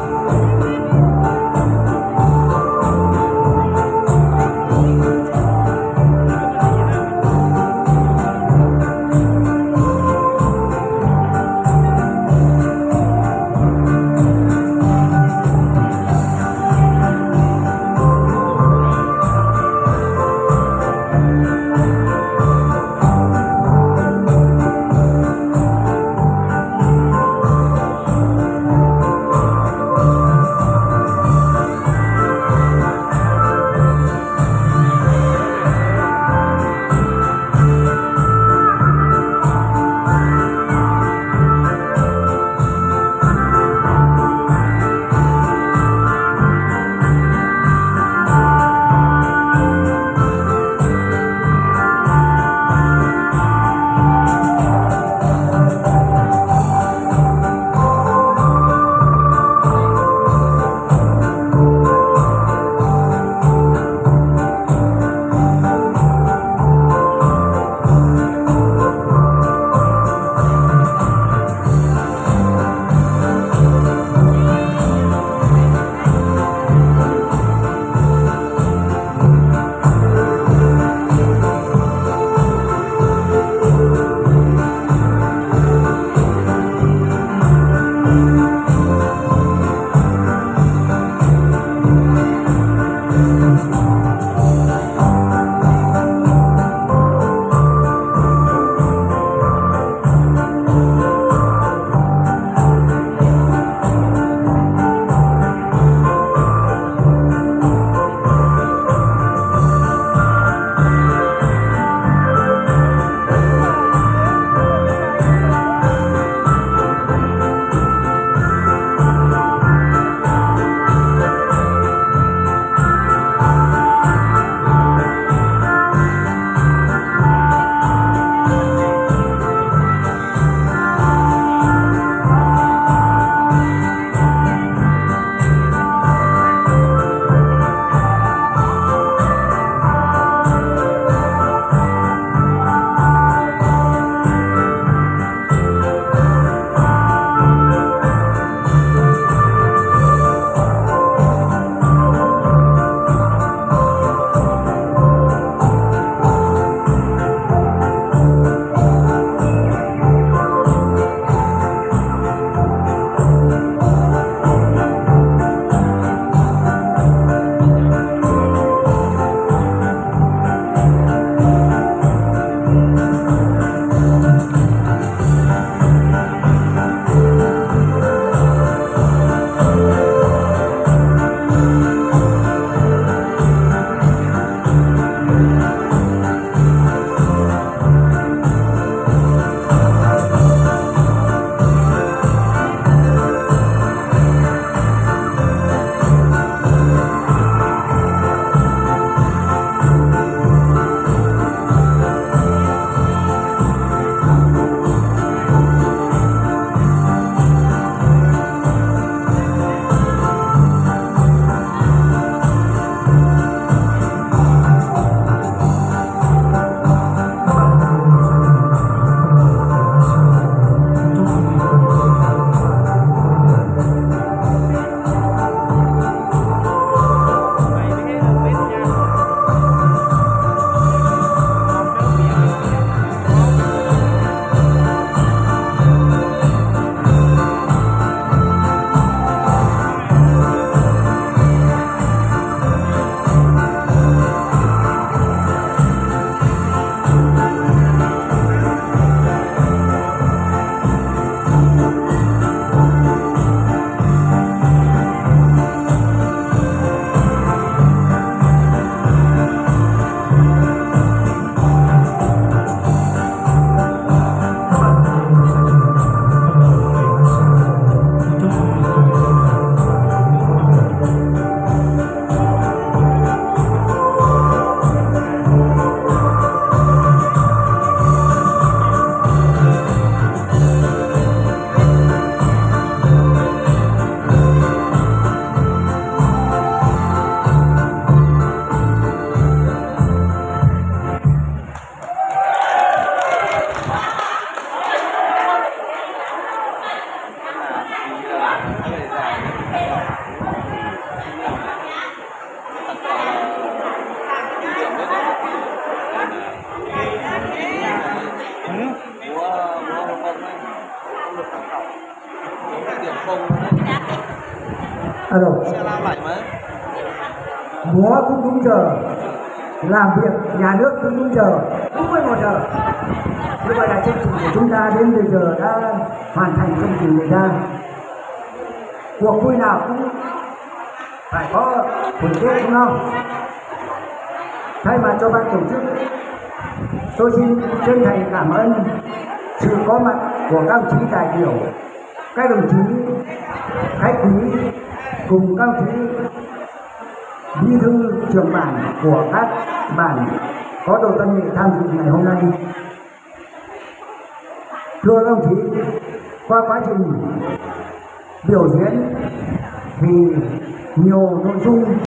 you. Lại mà. múa cũng đúng giờ. Làm việc nhà nước cũng đúng giờ. Đúng 11 giờ. Như vậy là chương trình của chúng ta đến bây giờ đã hoàn thành chương trình đề ra. Cuộc vui nào cũng phải có buổi kết đúng không? Thay mặt cho ban tổ chức tôi xin chân thành cảm ơn sự có mặt của các đồng chí đại biểu các đồng chí khách quý cùng các đồng chí bí thư trưởng bản của các bản có đội tân nghệ tham dự ngày hôm nay. Thưa các ông chí, qua quá trình biểu diễn thì nhiều nội dung